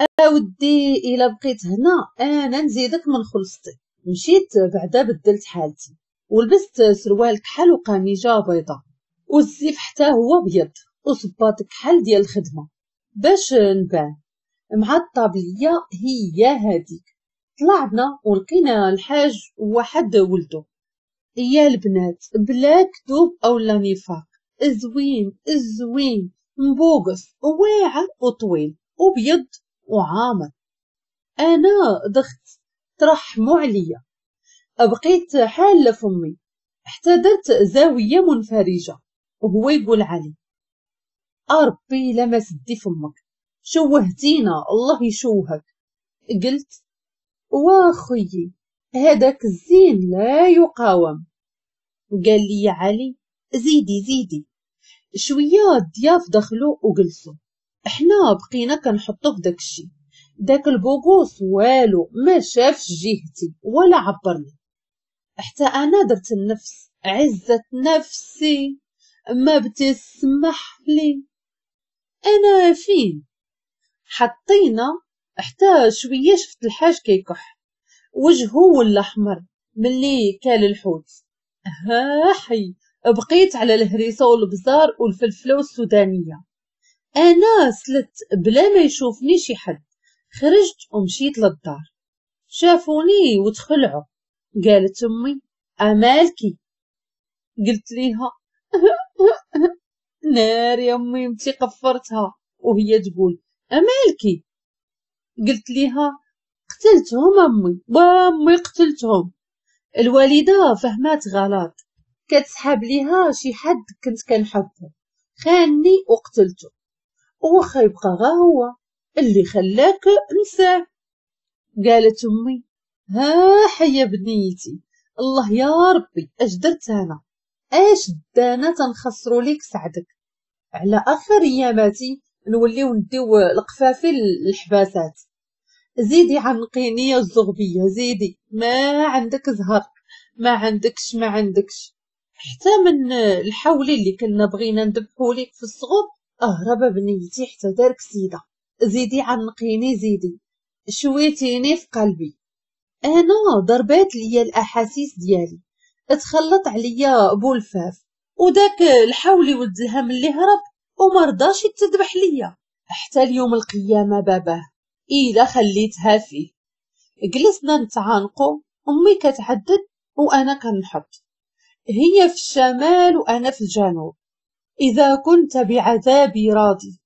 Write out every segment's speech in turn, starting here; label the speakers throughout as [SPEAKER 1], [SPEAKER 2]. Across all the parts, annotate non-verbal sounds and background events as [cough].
[SPEAKER 1] أودي إلا بقيت هنا أنا نزيدك من خلصتي. مشيت بعدا بدلت حالتي. ولبست سروال كحل وقميجة بيضاء والزيف حتى هو بيض وصباط كحل ديال الخدمة. باش نبان. مع الطابلية هي هذيك طلعنا ولقينا الحاج وواحد ولدو يا البنات بلا كذوب اولا نفاق. زوين زوين. مبوقف واعر وطويل. وبيض وعامر أنا ضغت ترحموا عليا بقيت حالة فمي. حتى درت زاوية منفرجة. وهو يقول علي أربي لما سدي فمك. شوهتينا الله يشوهك. قلت واخوي هذاك الزين لا يقاوم. قال لي علي زيدي زيدي. شوية الضياف دخلوا وجلسوا. إحنا بقينا كنحطو في داك الشي داك البوغوس والو ما شافش جهتي ولا عبرني. حتى أنا درت النفس عزة نفسي ما بتسمح لي. أنا فين؟ حطينا حتى شوية شفت الحاج كيكح. وجهه ولا احمر ملي كال الحوت. ها حي بقيت على الهريسة والبزار والفلفلة والسودانية. أنا سلت بلا ما يشوفني شي حد. خرجت ومشيت للدار. شافوني وتخلعوا. قالت أمي أمالكي. قلت ليها [laughs] نار يا أمي أنتي قفرتها. وهي تقول أمالكي. قلت ليها قتلتهم أمي. وأمي قتلتهم. الوالدة فهمات غلط. كتسحب ليها شي حد كنت كنحبه. خاني وقتلته. وخا يبقى غا هو. اللي خلاك نساه قالت أمي ها حيا بنيتي. الله يا ربي اش درت أنا؟ اش دانا تنخسرو ليك سعدك؟ على آخر أياماتي نوليو نديو القفافي للحباسات. زيدي عنقيني يا الزغبية زيدي ما عندك زهر ما عندكش ما عندكش. حتى من الحولي اللي كنا بغينا ندبحو ليك في الصغر أهرب بنيتي حتى دارك سيدة. زيدي عنقيني زيدي. شويتيني في قلبي. أنا ضربات ليا الأحاسيس ديالي. اتخلط عليا بولفاف وداك الحولي ولد الهم اللي هرب وما رضاش يتذبح ليا. حتى اليوم القيامة باباه. إلا خليتها فيه. جلسنا نتعانقو. أمي كتعدد وأنا كنحط. هي في الشمال وأنا في الجنوب. إذا كنت بعذابي راضي.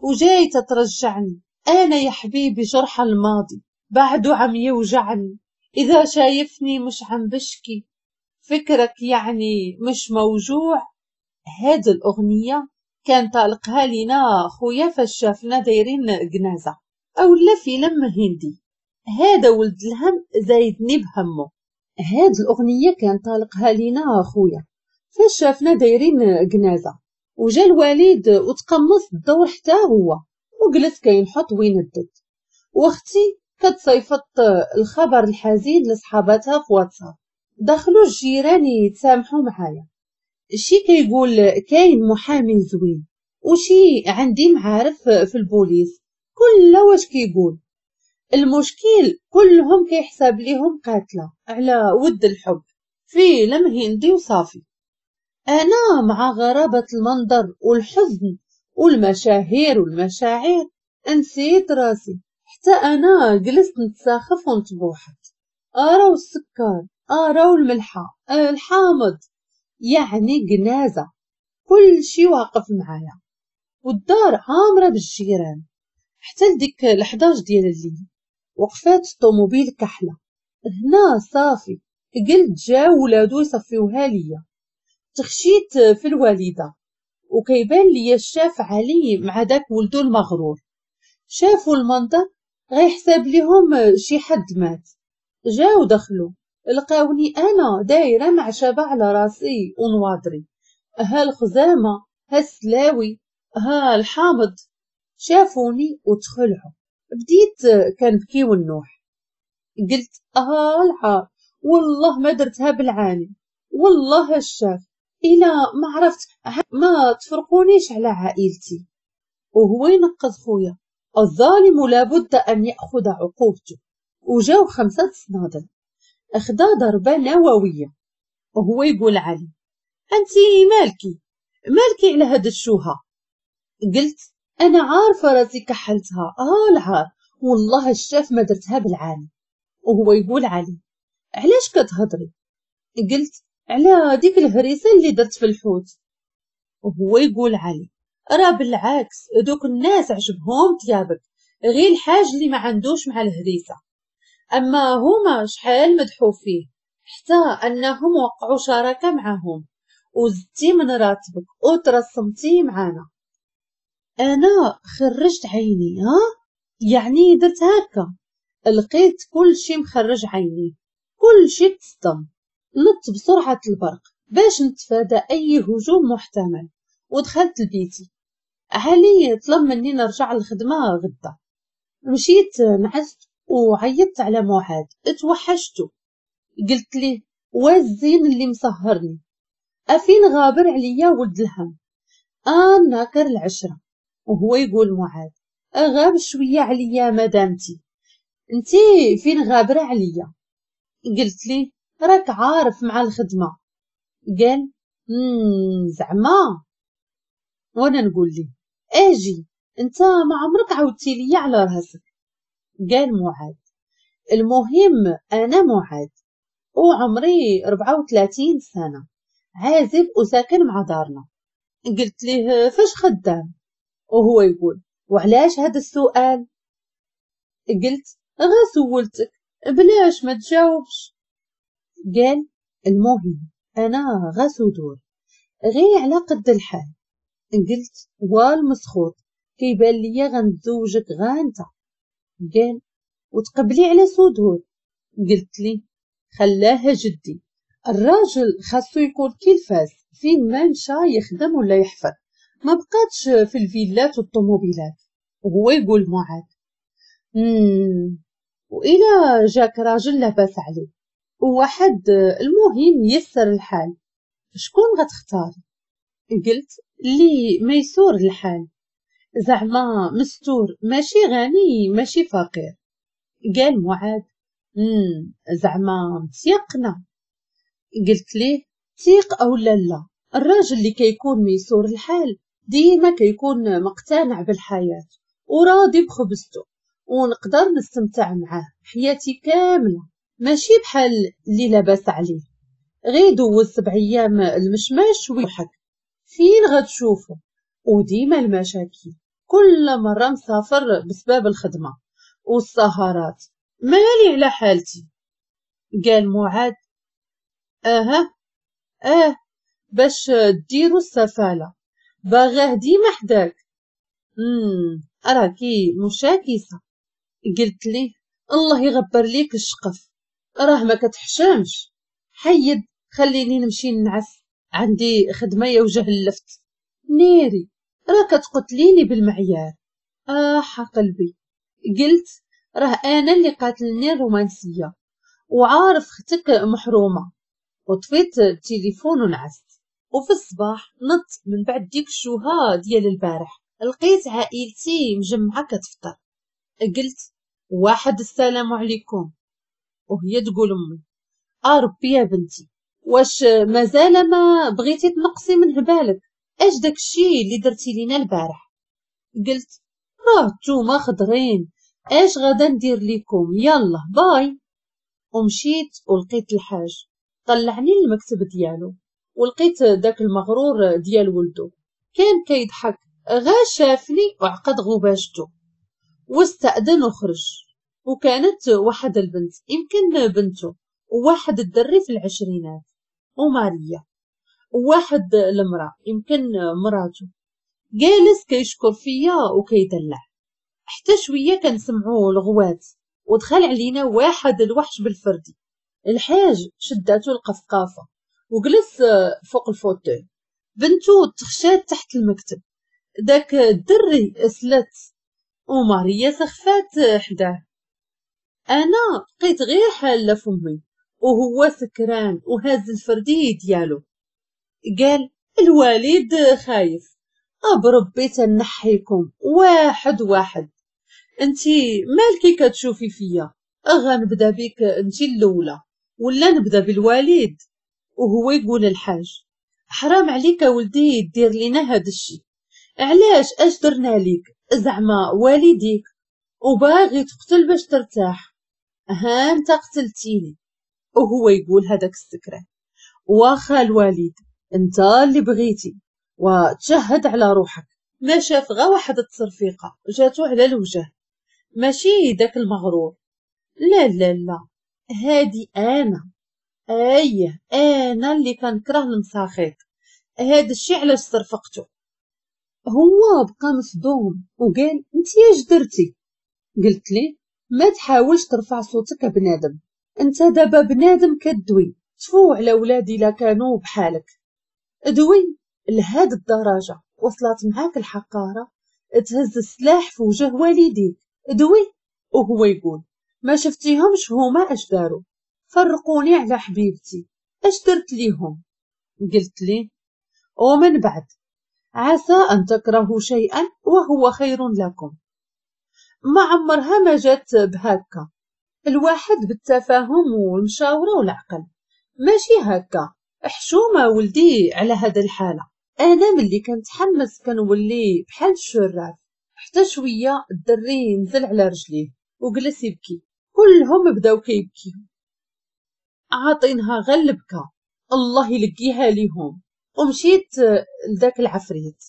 [SPEAKER 1] وجاي تترجعني أنا يا حبيبي جرح الماضي. بعده عم يوجعني. إذا شايفني مش عم بشكي. فكرك يعني مش موجوع. هاد الأغنية كان طالقها لينا خويا فاش شافنا دايرين جنازة. أولا فيلم هندي. هذا ولد الهم زايدني بهمه. هاد الأغنية كان طالقها لينا خويا. فاش شافنا دايرين جنازة. وجا الوالد وتقمص الدور حتى هو وجلس كينحط وين الدد. واختي كتصيفط الخبر الحزين لصحاباتها في واتساب دخلوا الجيران يتسامحوا معايا. شي كيقول كاين محامي زوين وشي عندي معارف في البوليس. كل واش كيقول؟ المشكل كلهم كيحسب ليهم قاتلة على ود الحب. فيلم هندي وصافي. أنا مع غرابة المنظر والحزن والمشاهير والمشاعر. نسيت راسي حتى أنا جلست نتساخف ونتبوحت. أراو السكر أراو الملحة الحامض يعني جنازة. كل شي واقف معايا. والدار عامرة بالجيران. حتى لديك ل11 ديال الليل. وقفات الطوموبيل كحلة. هنا صافي قلت جاو ولادو يصفيوها ليا. تخشيت في الوالدة. وكيبان لي الشاف علي مع داك ولدو المغرور. شافوا المنظر غيحسب ليهم شي حد مات. جاو دخلوا. لقاوني أنا دايرة معشبه على راسي ونواضري ها الخزامة ها السلاوي ها الحامض. شافوني وتخلعوا بديت كنبكي ونوح قلت آه العار والله ما درتها بالعاني. والله الشاف. إلا ما عرفت ما تفرقونيش على عائلتي. وهو ينقذ خويا. الظالم لابد أن يأخذ عقوبته. وجاو خمسة صنادل. أخدا ضربة نووية. وهو يقول علي أنتي مالكي؟ مالكي على هاد الشوهة؟ قلت أنا عارفة راسي كحلتها. آه العار. والله الشاف ما درتها بالعاني. وهو يقول علي علاش كتهضري؟ قلت على ديك الهريسة اللي درت في الحوت. وهو يقول علي راه بالعكس دوك الناس عجبهم طيابك غير الحاج اللي ما عندوش مع الهريسة. أما هما شحال مدحو فيه حتى أنهم وقعوا شراكة معهم وزدتي من راتبك وترسمتي معانا. أنا خرجت عيني ها؟ يعني درت هكا لقيت كل شي مخرج عيني كل شي تصدم نط بسرعة البرق باش نتفادى أي هجوم محتمل ودخلت لبيتي. علي طلب مني نرجع للخدمة غدا. مشيت نعست وعيطت على معاد اتوحشتو. قلت ليه والزين اللي مسهرني. أفين غابر عليا ولد الهم. آن ناكر العشرة. وهو يقول معاد غاب شوية عليا مدامتي. أنتي فين غابرة عليا؟ قلت لي راك عارف مع الخدمة. قال زعما. وأنا نقول لي أجي انت ما عمرك عودتي لي على راسك. قال معاد المهم أنا معاد وعمري 34 سنة عازب وساكن مع دارنا. قلت له فاش خدام؟ وهو يقول وعلاش هذا السؤال؟ قلت غا سولتك بلاش ما تجاوبش. قال المهم أنا غا سدور غير على قد الحال. قلت والمسخوط كيبان ليا غنتزوجك غا انت قال وتقبلي على سدور قلت لي خلاها جدي. الراجل خاصو يكون كيلفاس فين ما مشى يخدم ولا يحفر. ما بقاتش في الفيلات والطوموبيلات. وهو يقول معاد وإلا جاك راجل لاباس عليه. وواحد المهم يسر الحال. شكون غتختاري قلت لي ميسور الحال. زعما مستور ماشي غني ماشي فقير. قال معاد زعما متيقنا. قلت ليه تيق أو لا لا الراجل اللي كيكون ميسور الحال ديما كيكون مقتنع بالحياة وراضي بخبزته ونقدر نستمتع معاه حياتي كاملة. ماشي بحال اللي لاباس عليه. غير دوز سبع أيام المشماش ويضحك فين غتشوفو؟ وديما المشاكل. كل مرة مسافر بسبب الخدمة. والسهرات. مالي على حالتي؟ قال معاد آه أه. باش ديرو السفالة. باغاه ديما حداك. امم راكي مشاكسة. قلت ليه. الله يغبر ليك الشقف. راه ما كتحشمش. حيد خليني نمشي نعس عندي خدمة يا وجه اللفت. نيري راه كتقتليني بالمعيار. آه قلبي. قلت راه أنا اللي قاتلني الرومانسية. وعارف ختك محرومة. وطفيت التليفون ونعست. وفي الصباح نط من بعد ديك الشوهة ديال البارح. لقيت عائلتي مجمعة كتفطر. قلت واحد السلام عليكم. وهي تقول أمي آه ربي يا بنتي واش مازال ما بغيتي تنقصي من هبالك اش داك الشيء اللي درتي لينا البارح؟ قلت راه نتوما خضرين اش غادا ندير لكم يلا باي. ومشيت ولقيت الحاج طلعني للمكتب ديالو ولقيت داك المغرور ديال ولدو. كان كيضحك غا شافني وعقد غباشته واستأذن وخرج. وكانت واحد البنت يمكن بنته وواحد الدري في العشرينات وماريا وواحد المرأة يمكن مراته. جالس كيشكر فيا وكيدلع. حتى شوية كنسمعو الغوات ودخل علينا واحد الوحش بالفردي الحاج شداتو القفقافة وجلس فوق ال fauteuil بنتو تخشات تحت المكتب. داك الدري أسلت وماريا سخفات حداه. أنا بقيت غير حالة فمي وهو سكران وهاز الفردي ديالو قال الوالد خايف. بربي تنحيكم واحد واحد. أنتي مالكي كتشوفي فيا؟ غنبدا بك أنتي الأولى ولا نبدا بالوالد؟ وهو يقول الحاج حرام عليك ولدي دير لينا هاد الشي. علاش اش درنا ليك؟ زعما والديك. وباغي تقتل باش ترتاح. ها انت قتلتيني وهو يقول هذاك السكران واخا الوالد انت اللي بغيتي وتشهد على روحك. ما شاف غا واحد التصرفيقه جاتو على الوجه. ماشي داك المغرور. لا لا لا. هادي أنا. إيه أنا اللي كنكره المساخيط. هاد الشي علاش صرفقتو؟ هو بقى مصدوم وقال انت اش درتي؟ قلت لي ما تحاولش ترفع صوتك بنادم. أنت دابا بنادم كدوي. تفو على ولادي لا كانوا بحالك. دوي لهاد الدرجة وصلت معاك الحقارة. تهز السلاح في وجه والديك. دوي وهو يقول ما شفتيهمش هما؟ اش داروا؟ فرقوني على حبيبتي. اش درت ليهم؟ قلت لي ومن بعد. عسى أن تكرهوا شيئا وهو خير لكم. ما عمرها ما جات بهكا. الواحد بالتفاهم والمشاورة والعقل. ماشي هكا. حشومة ولدي على هاد الحالة أنا ملي كنتحمس كنولي بحال الشراف. حتى شوية الدري نزل على رجليه وجلس يبكي. كلهم بداو كيبكيو عاطينها غلبكة الله يلقيها ليهم. ومشيت لذاك العفريت.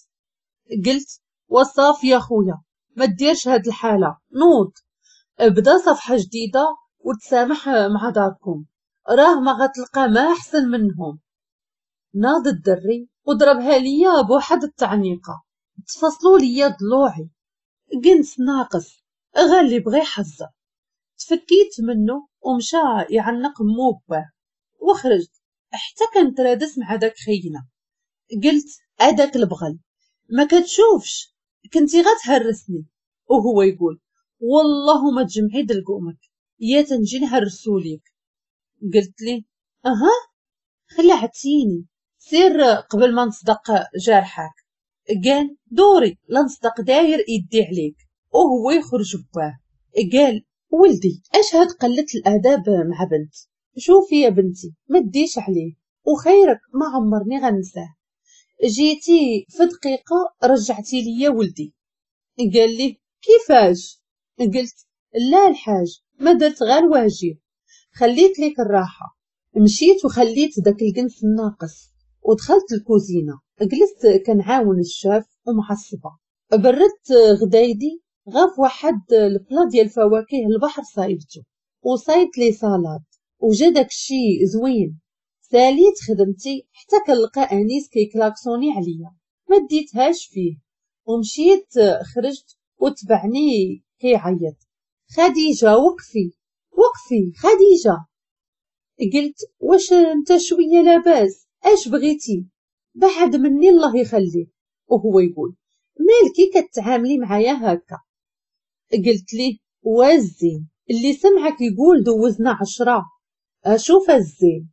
[SPEAKER 1] قلت وصاف يا خويا. ما ديرش هاد الحالة. نوض. بدا صفحة جديدة وتسامح مع داركم. راه ما غتلقى ما أحسن منهم. ناض الدري وضربها ليا بواحد التعنيقة تفصلوا ليا ضلوعي جنس ناقص. غالي بغى يحذر تفكيت منه ومشى يعنق مو وخرجت. حتى كنت رادس مع داك خينا قلت هذاك البغل. ما كتشوفش. كنتي غتهرسني. وهو يقول والله ما تجمعي دلقومك يا تنجي نهرسو ليك. قلت لي أها خلعتيني سير قبل ما نصدق جرحك قال دوري لا نصدق داير يدي عليك. وهو يخرج باه. قال ولدي أش هاد قلة الآداب مع بنت؟ شوفي يا بنتي ما تديش عليه وخيرك ما عمرني غنساه. جيتي في دقيقة رجعتي لي ولدي. قال لي كيفاش؟ قلت لا الحاج ما درت غير واجب. خليت ليك الراحة. مشيت وخليت داك الجنس الناقص. ودخلت الكوزينة. جلست كنعاون الشاف ومعصبة. بردت غدايدي غاف واحد ال plat ديال الفواكه البحر صايبتو وصايبت لي salade. وجا داكشي زوين. ساليت خدمتي حتى كنلقى أنيس كيكلاكسوني عليا. ما ديتهاش فيه. ومشيت خرجت وتبعني كيعيط خديجة وقفي وقفي خديجة. قلت واش أنت شوية لاباس؟ أش بغيتي؟ بعد مني الله يخليك. وهو يقول مالكي كتعاملي معايا هكا؟ قلت ليه والزين اللي سمعك يقول دوزنا عشرة. أشوف الزين.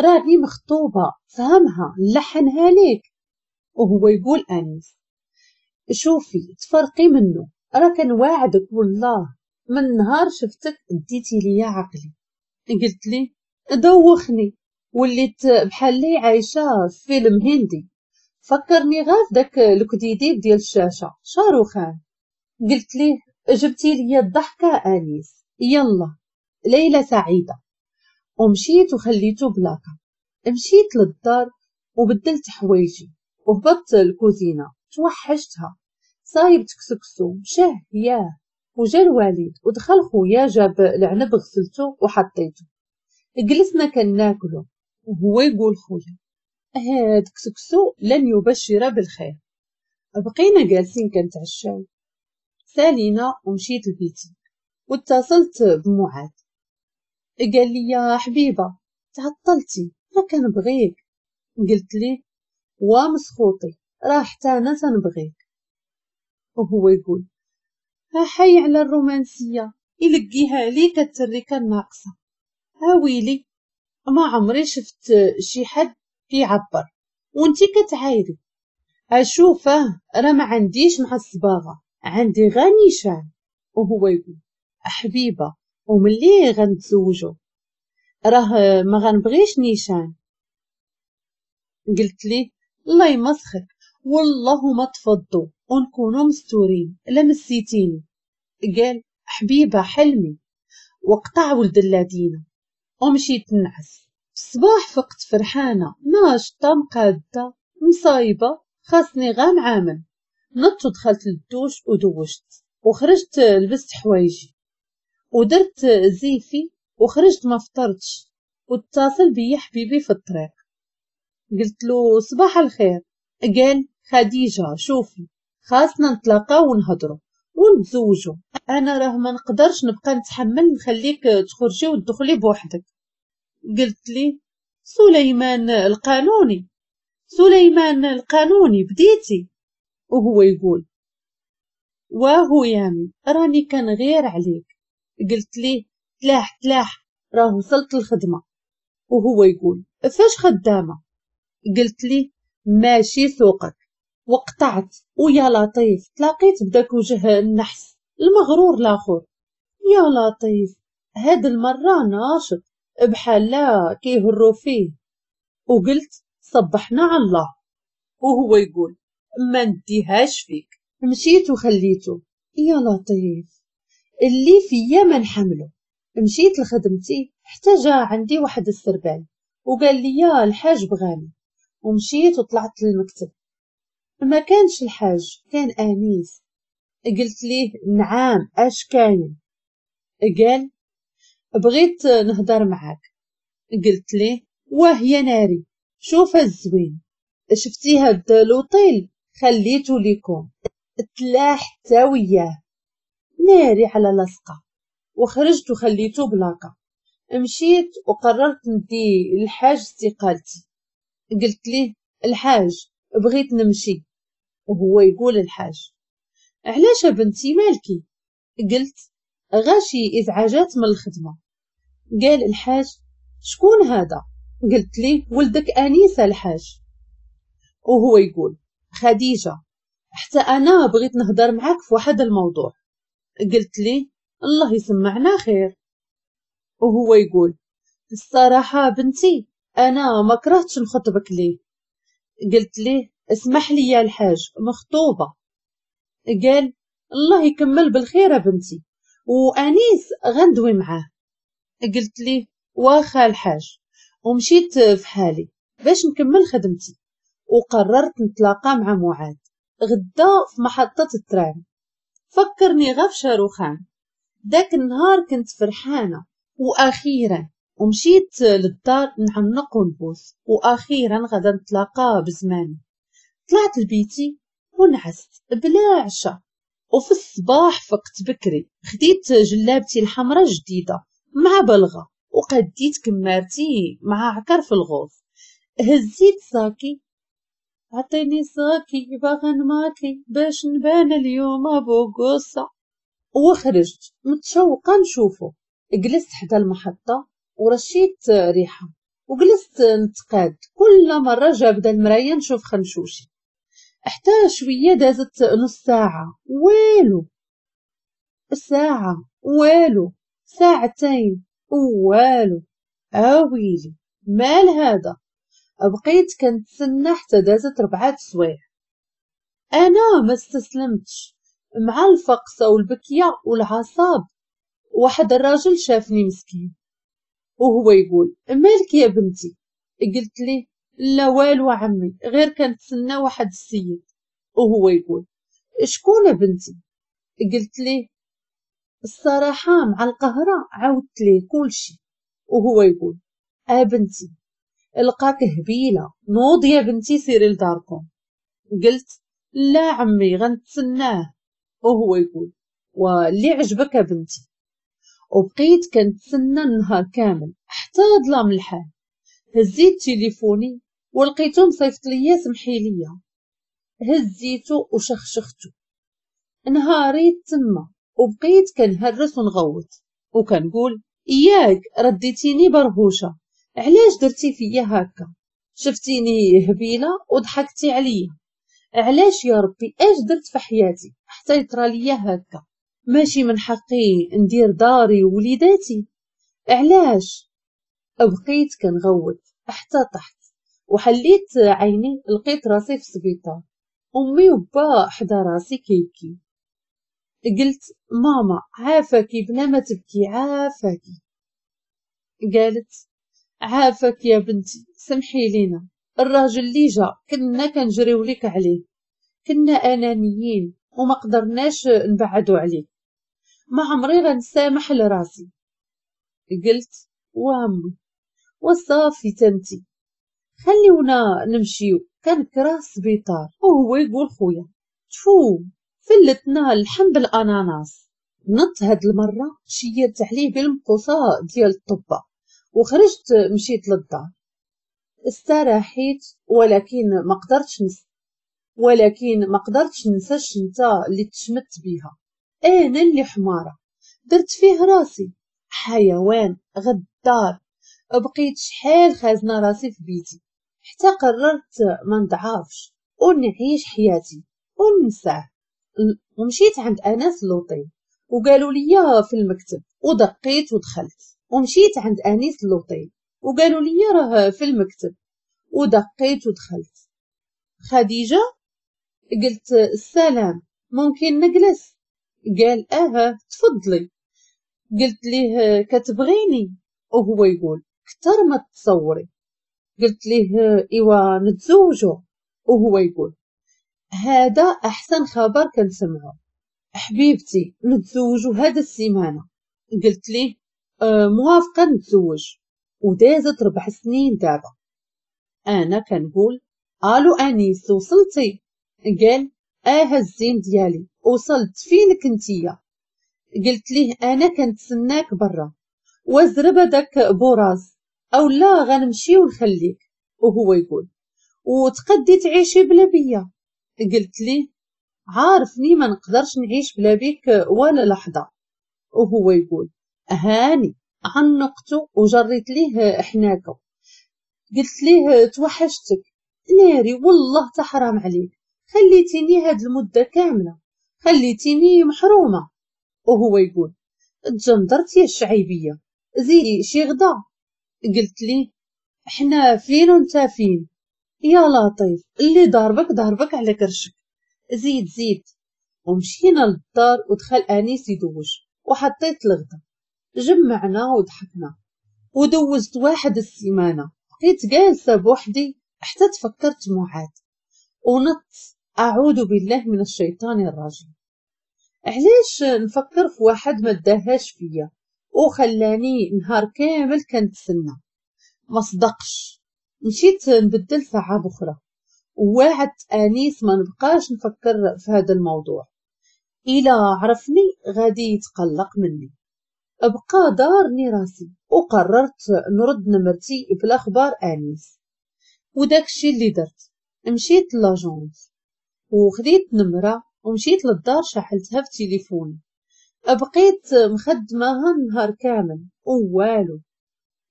[SPEAKER 1] راني مخطوبة فهمها نلحنها ليك. وهو يقول أنيس شوفي تفرقي منه. راه كنواعدك والله من نهار شفتك ديتي ليا عقلي. قلت لي دوخني. وليت بحال لي عايشة في فيلم هندي. فكرني غاف داك الكديديب ديال الشاشة. شاروخان قلت ليه جبتي لي الضحكة أنيس يلا. ليلة سعيدة. ومشيت وخليته بلاكا. مشيت للدار وبدلت حوايجي وهبطت الكوزينة توحشتها. صايب تكسكسو مشاه ياه وجا الوالد ودخل خويا جاب العنب غسلته وحطيته. جلسنا كناكلو وهو يقول خويا هاد كسكسو لن يبشر بالخير. بقينا جالسين كنتعشاو سالينا ومشيت لبيتي واتصلت بمعاد قال لي يا حبيبة تعطلتي ما كنبغيك قلت ليه ومسخوطي راه حتى أنا تنبغيك. وهو يقول حي على الرومانسية يلقيها لي كالتركة الناقصة ها ويلي ما عمري شفت شي حد كيعبر وانتي كتعايري. أشوفه راه ما عنديش مع الصباغة عندي غير نيشان وهو يقول حبيبة وملي غنتزوجو. راه ما غنبغيش نيشان. قلت ليه الله يمسخك والله ما تفضوا. ونكونوا مستورين. لا مسيتيني. قال حبيبة حلمي. وقطع ولد اللذينة. ومشيت نعس. الصباح فقت فرحانة. ناشطة مقادة مصايبة. خاصني غا معامل نط ودخلت للدوش ودوشت. وخرجت لبست حوايجي. ودرت زيفي وخرجت ما فطرتش واتصل بيا حبيبي في الطريق. قلت له صباح الخير. قال خديجة شوفي خاصنا نتلاقاو ونهضروا ونتزوجوا أنا راه ما نقدرش نبقى نتحمل نخليك تخرجي وتدخلي بوحدك. قلت لي سليمان القانوني سليمان القانوني بديتي. وهو يقول واهو يامي راني كان غير عليك. قلت ليه تلاح تلاح راه وصلت الخدمة وهو يقول فاش خدامة؟ قلت ليه ماشي سوقك. وقطعت ويا لطيف تلاقيت بداك وجه النحس المغرور لاخر يا لطيف هاد المرة ناشط بحال لا كيهرو فيه. وقلت صبحنا على الله. وهو يقول ما نديهاش فيك مشيت وخليته. يا لطيف. اللي فيا ما نحمله مشيت لخدمتي حتى جا عندي واحد السربال وقال لي الحاج بغاني ومشيت وطلعت للمكتب. ما كانش الحاج كان آنيس. قلت ليه نعم أش كاين؟ قال بغيت نهضر معاك. قلت ليه واه يا ناري شوف الزوين. شفتي هاد لوطيل خليتو ليكم تلاح وياه. ناري على لصقة وخرجت وخليتو بلاكا. مشيت وقررت ندي الحاج استقالتي قلت ليه الحاج بغيت نمشي. وهو يقول الحاج علاش بنتي مالكي؟ قلت غاشي إزعاجات من الخدمة. قال الحاج شكون هذا؟ قلت ليه ولدك انيسه الحاج. وهو يقول خديجة حتى أنا بغيت نهضر معاك في واحد الموضوع. قلت ليه الله يسمعنا خير. وهو يقول الصراحة بنتي أنا ما كرهتش نخطبك ليه. قلت ليه اسمح لي يا الحاج مخطوبة. قال الله يكمل بالخير يا بنتي وأنيس غندوي معاه. قلت ليه واخا الحاج ومشيت في حالي باش نكمل خدمتي. وقررت نتلاقى مع معاد غدا في محطة الترام. فكرني غف شاروخان داك النهار كنت فرحانة. وأخيرا ومشيت للدار نعنق ونبوس وأخيرا غدا نتلاقى بزماني طلعت لبيتي ونعست بلا عشاء وفي الصباح فقت بكري. خديت جلابتي الحمراء جديدة مع بلغة. وقديت كمارتي مع عكر في الغوص. هزيت ساكي عطيني ساكي باغا نماكي باش نبان اليوم ابو قصة وخرجت متشوقة نشوفه جلست حدا المحطة ورشيت ريحة وجلست نتقاد كل مرة جابدا المراية نشوف خنشوشي حتى شوية دازت نص ساعة ويلو ساعة والو ساعتين والو اويلي مال هذا بقيت كنتسنى حتى دازت ربعة سوايع. أنا ما استسلمتش. مع الفقصة والبكية والعصاب واحد الراجل شافني مسكين. وهو يقول مالك يا بنتي؟ قلت ليه لا والو عمي غير كنتسنى واحد السيد. وهو يقول شكون بنتي؟ قلت ليه الصراحة مع القهرة عاودت ليه كلشي وهو يقول آه بنتي. لقاك هبيلة نوض يا بنتي سيري لداركم قلت لا عمي غنتسناه. وهو يقول واللي عجبك بنتي؟ وبقيت كنتسنى النهار كامل حتى ظلام الحال. هزيت تليفوني ولقيتو مصيفط ليا سمحي ليا. هزيتو وشخشختو. نهاري تما وبقيت كنهرس ونغوت. وكنقول إياك رديتيني برهوشة. علاش درتي فيا هكا؟ شفتيني هبيلة وضحكتي عليا. علاش يا ربي؟ اش درت في حياتي؟ حتى يطرى ليا هكا. ماشي من حقي ندير داري ووليداتي. علاش؟ بقيت كنغوت حتى طحت وحليت عيني لقيت راسي في السبيطار أمي وبا حدا راسي كيبكي. قلت ماما عافاكي بلا ما تبكي عافاكي. قالت عافاك يا بنتي سمحي لينا. الراجل اللي جا كنا كنجريو لك عليه. كنا أنانيين وما قدرناش نبعدو عليه. ما عمري غنسامح لراسي. قلت وامي وصافي تنتي. خليونا نمشيو كنكره السبيطار وهو يقول خويا تفو فلتنا اللحم بالأناناس. نط هاد المرة شيرت عليه بالمقوصة ديال الطبة. وخرجت مشيت للدار. استراحيت ولكن ما قدرتش نس ولكن ما قدرتش ننسى الشنطة اللي تشمت بيها. أنا اللي حمارة. درت فيه راسي. حيوان غدار. بقيت شحال خازنة راسي في بيتي. حتى قررت ما نضعافش ونعيش حياتي. وننساه. ومشيت عند أنس اللوطي وقالوا لي في المكتب. ودقيت ودخلت. ومشيت عند أنيس اللوطي وقالوا لي راه في المكتب. ودقيت ودخلت. خديجة قلت السلام ممكن نجلس؟ قال آه تفضلي. قلت ليه كتبغيني؟ وهو يقول كتر ما تصوري. قلت ليه إيوا نتزوجوا وهو يقول هذا أحسن خبر كنسمعه حبيبتي نتزوجوا هذا السيمانة. قلت ليه آه موافقه نتزوج ودازت ربع سنين دابا. أنا كنقول ألو انيس وصلتي قال آه الزين ديالي. وصلت. فينك انتيا؟ قلت ليه أنا كنتسناك برا. وزرب هداك بوراز. أو لا غنمشي ونخليك. وهو يقول وتقدي تعيشي بلا بيا. قلت ليه عارفني ما نقدرش نعيش بلا بيك ولا لحظة. وهو يقول هاني عنقته وجريت ليه حناكو. قلت ليه توحشتك؟ ناري والله تحرام عليك. خليتيني هاد المدة كاملة. خليتيني محرومة. وهو يقول تجندرت يا الشعيبية. زيدي شي غدا؟ قلت ليه إحنا فين وانت فين؟ يا لطيف اللي ضاربك ضاربك على كرشك. زيد زيد. ومشينا للدار ودخل آنيس يدوش وحطيت الغدا. جمعنا وضحكنا. ودوزت واحد السيمانة. بقيت جالسة بوحدي. حتى تفكرت معاد. ونط. أعوذ بالله من الشيطان الرجيم. علاش نفكر في واحد ما داهاش فيا؟ وخلاني نهار كامل كنتسنى. ما صدقش. مشيت نبدل ساعة بخرى ووعدت آنيس ما نبقاش نفكر في هذا الموضوع. إلى عرفني غادي يتقلق مني. بقى دارني راسي وقررت نرد نمرتي بالاخبار انيس وداك الشي اللي درت. مشيت لاجونس وخديت نمرة ومشيت للدار شحلتها في تليفوني بقيت مخدمة النهار كامل. ووالو.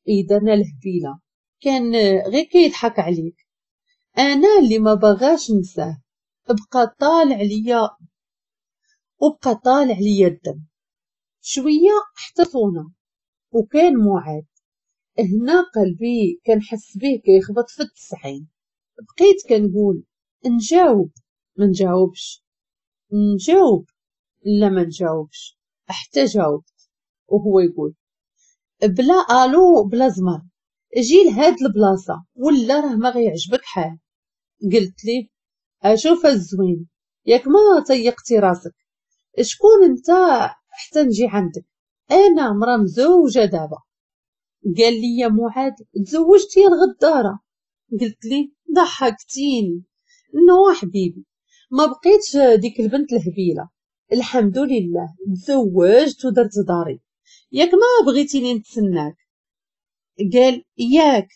[SPEAKER 1] اذا أنا الهبيله كان غير كيضحك عليك. أنا اللي ما بغاش نساه بقى طالع ليا. وبقى طالع ليا الدم. شوية احتفونا وكان موعد. هنا قلبي كنحس بيه كيخبط في التسعين بقيت كنقول نجاوب. ما نجاوبش. نجاوب. لا ما نجاوبش. حتى جاوبت. وهو يقول بلا آلو بلا زمر. جي لهاد البلاصة. ولا راه ما غيعجبك حال. قلت لي أشوف الزوين. ياك ما طيقتي راسك. شكون أنت حتى نجي عندك. أنا مرا مزوجة دابا. قال لي معاد تزوجتي الغدارة. قلت ليه ضحكتيني. non حبيبي ما بقيتش ديك البنت الهبيلة. الحمد لله تزوجت ودرت داري. ياك ما بغيتيني نتسناك. قال ياك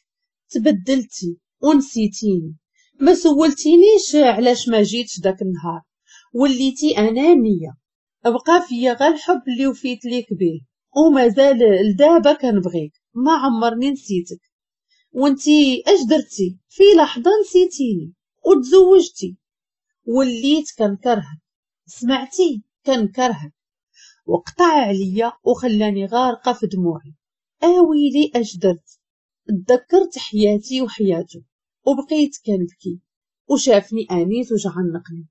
[SPEAKER 1] تبدلتي ونسيتيني. ما سولتينيش علاش ما جيتش داك النهار. وليتي أنانية. بقى فيا غير الحب اللي وفيت ليك به ومازال لدابا كنبغيك. ما عمرني نسيتك. وانتي اش درتي؟ في لحظة نسيتيني. وتزوجتي. وليت كنكرهك. سمعتي؟ كنكرهك. وقطع عليا وخلاني غارقة في دموعي. آويلي أش درت. تذكرت حياتي وحياته. وبقيت كنبكي. وشافني أنيس وعنقني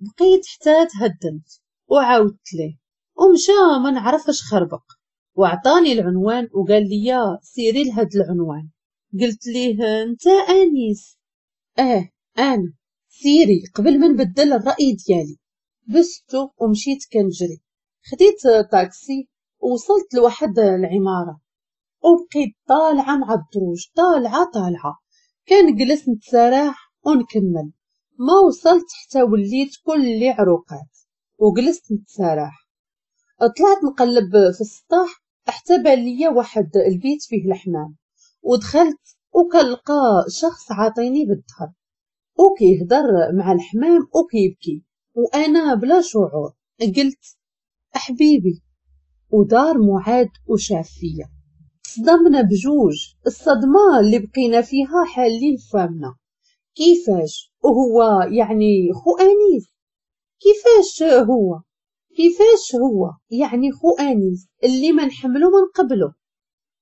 [SPEAKER 1] بقيت حتى تهدمت. وعاودت ليه ومشى ما نعرفش خربق. وعطاني العنوان وقال لي سيري لهاد العنوان. قلت ليه أنت أنيس. آه أنا. سيري قبل ما نبدل الرأي ديالي. بستو ومشيت كنجري. خديت طاكسي ووصلت لواحد العمارة. وبقيت طالعة مع الدروج طالعة طالعة. كنجلس نتسارح ونكمل. ما وصلت حتى وليت كل عروقات. وجلست نتسارح. طلعت نقلب في السطح حتى ليا واحد البيت فيه الحمام ودخلت وكنلقى شخص عاطيني بالظهر وكيهضر مع الحمام وكيبكي. وأنا بلا شعور. قلت حبيبي ودار معاد وشاف فيا صدمنا بجوج. الصدمة اللي بقينا فيها حالين فامنا كيفاش؟ وهو يعني خو آنيس. كيفاش هو؟ كيفاش هو؟ يعني خو آنيس اللي ما نحملو ما نقبلو.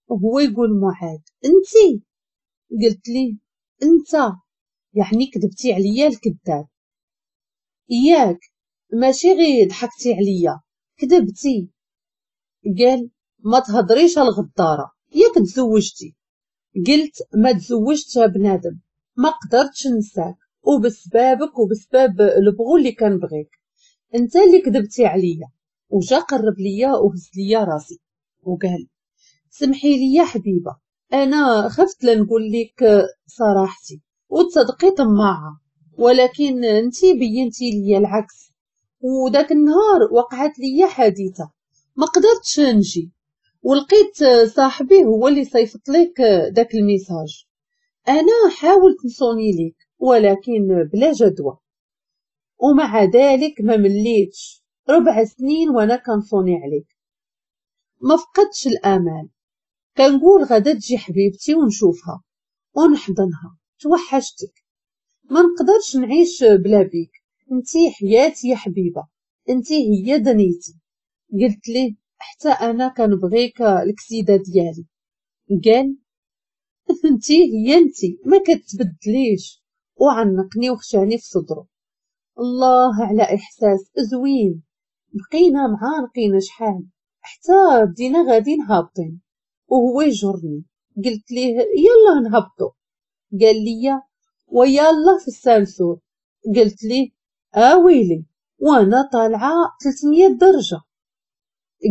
[SPEAKER 1] وهو يقول معاد أنتي؟ قلت لي أنت. يعني كذبتي عليا الكذاب. ياك ماشي غير ضحكتي عليا. كذبتي. قال ما تهضريش الغدارة. ياك تزوجتي. قلت ما تزوجتش بنادم. ما قدرتش نساك. وبسبابك وبسباب البغو اللي كان بغيك. انت اللي كذبتي عليا. وجا قرب ليا وهز ليا راسي وقال سمحي لي يا حبيبة أنا خفت لنقول لك صراحتي وتصدقي طماعة ولكن انتي بينتي لي العكس. وداك النهار وقعت لي حادثة ما قدرتش نجي. ولقيت صاحبي هو اللي صيفط لك داك الميساج. أنا حاولت نصوني ليك ولكن بلا جدوى. ومع ذلك ما مليتش. ربع سنين وأنا كنصوني عليك. ما فقدتش الامال كنقول غدا تجي حبيبتي ونشوفها. ونحضنها. توحشتك. ما نقدرش نعيش بلا بيك. انتي حياتي يا حبيبة. انتي هي دنيتي. قلت ليه حتى أنا كنبغيك الكسيده ديالي. قال [laughs] انتي هي انتي. ما كتبدليش. وعنقني وخشاني في صدره. الله على إحساس زوين بقينا معانقين شحال. حتى بدينا غادي هابطين وهو يجرني. قلت ليه يلا نهبطو. قال لي ويلا في السلسول قلت ليه اويلي وأنا طالعة 300 درجة.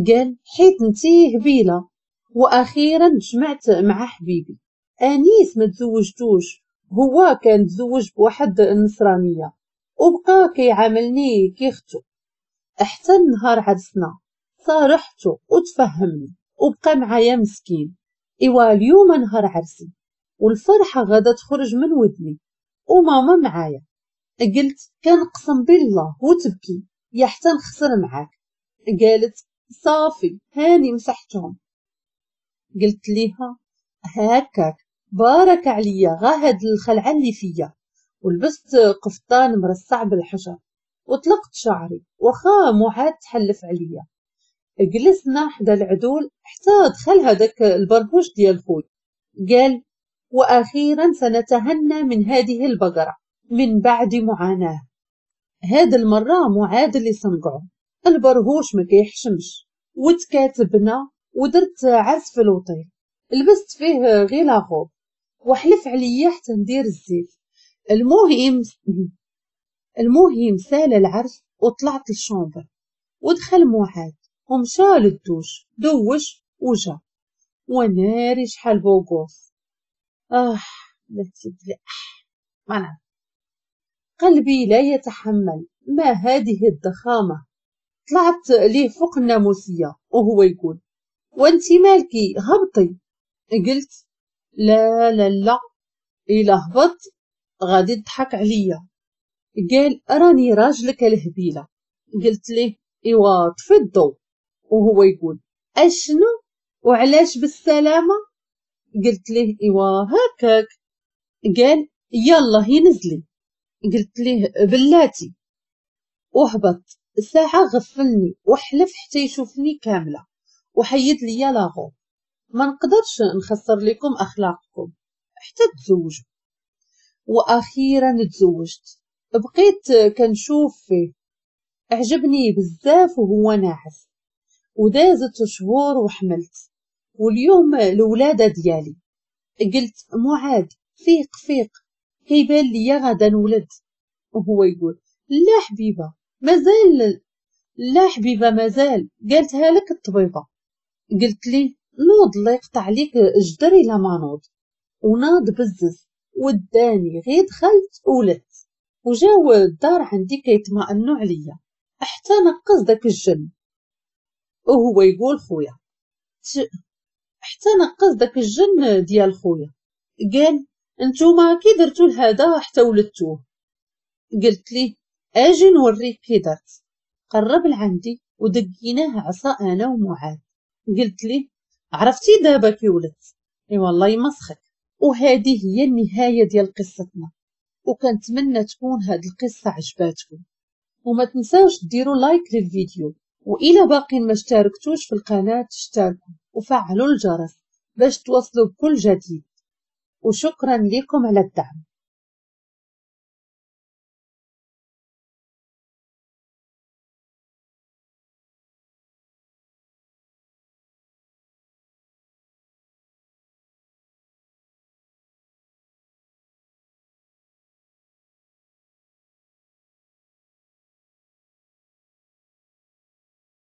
[SPEAKER 1] قال حيت نتي هبيلة. وأخيرا جمعت مع حبيبي. آنيس ما تزوجتوش. هو كان تزوج بواحد النصرانية. وبقى كيعاملني كيختو حتى نهار عرسنا صارحتو وتفهمني. وبقى معايا مسكين. إيوا اليوم نهار عرسي. والفرحة غادا تخرج من ودني. وماما معايا. قلت كنقسم بالله وتبكي. يا حتى نخسر معاك. قالت صافي هاني مسحتهم. قلت ليها هكاك بارك عليا غا هاد الخلعة اللي فيا ولبست قفطان مرصع بالحجر. وطلقت شعري. وخا معاد تحلف عليا جلسنا حدا العدول حتى دخل هذاك البرهوش ديال خوي. قال وأخيرا سنتهنى من هذه البقرة من بعد معاناة. هاد المرة معاد اللي صنقعو البرهوش ما كيحشمش. وتكاتبنا ودرت عزف الوطيل لبست فيه غير لاغوب وحلف عليا حتى ندير الزيت. المهم المهم سال العرس وطلعت للشومبر ودخل معاد ومشى للدوش دوش وجا. وناري شحال بوغوص آه لا تبلع نعرف. قلبي لا يتحمل. ما هذه الضخامة؟ طلعت ليه فوق الناموسية وهو يقول. وانتي مالكي هبطي. قلت لا لا لا. إلا هبط غادي تضحك عليا. قال راني راجلك الهبيلة. قلت ليه إيوا طفي الضو وهو يقول أشنو؟ وعلاش بالسلامة؟ قلت ليه إيوا هكاك. قال يلا هي نزلي. قلت ليه بلاتي. وهبط. الساعة غفلني. وحلف حتى يشوفني كاملة. وحيد ليا لاغو. ما نقدرش نخسر لكم أخلاقكم. حتى تزوجوا وأخيرا تزوجت. بقيت كنشوف فيه عجبني بزاف وهو ناعس. ودازت شهور وحملت. واليوم الولادة ديالي. قلت معاد فيق فيق. كيبان ليا غدا نولد. وهو يقول لا حبيبة مازال لا حبيبة مازال. قالتها لك الطبيبة. قلت لي نوض الله يقطع عليك جدر إلا ما نوض وناض بزز وداني غير دخلت ولدت وجاو الدار عندي كيطمئنوا عليا. حتى نقص داك الجن. وهو يقول خويا. حتى نقص داك الجن ديال خويا. قال انتوما كي درتو لهذا حتى ولدتوه. قلت ليه أجي نوريك كي درت. قرب لعندي ودقيناه عصا أنا ومعاد قلت ليه عرفتي دابا كي ولدت؟ إي والله يمسخك وهذه هي النهاية ديال قصتنا. وكنتمنى تكون هاد القصة عجباتكم. وما تنساوش ديروا لايك للفيديو. والى باقي ما اشتركتوش في القناة اشتركوا. وفعلوا الجرس باش توصلوا بكل جديد. وشكرا لكم على الدعم.